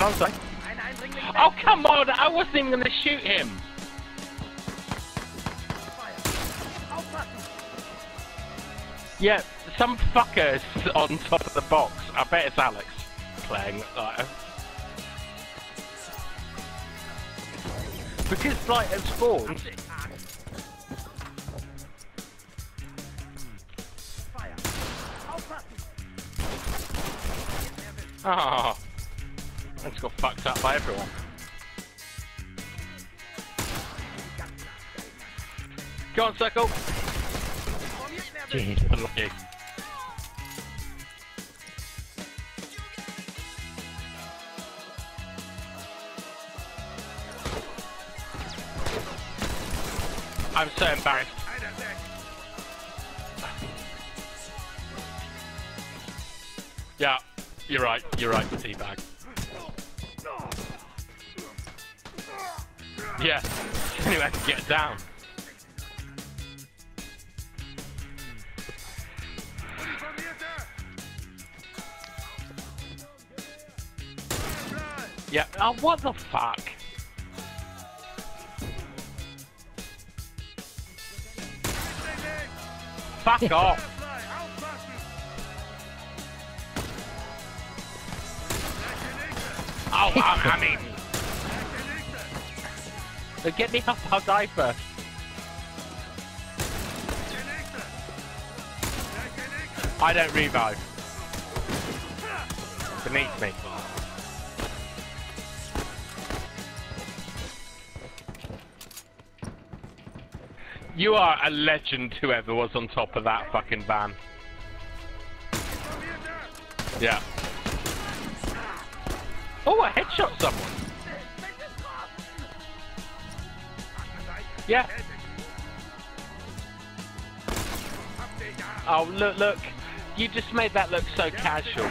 On. Oh, come on! I wasn't even gonna shoot him! Yeah, some fuckers on top of the box. I bet it's Alex playing. Like, because, like, it spawns. Oh, ah. I just got fucked up by everyone. Go on, circle. Jeez. Unlucky. I'm so embarrassed. Yeah, you're right, you're right, teabag. Yeah, anyway, I can get down. Yeah, oh, what the fuck? Fuck off! Oh, I, I mean... So get me up, I'll die first. I don't revive. Beneath me. You are a legend, whoever was on top of that fucking van. Yeah. Oh, I headshot someone. Yeah. Oh, look, look. You just made that look so casual.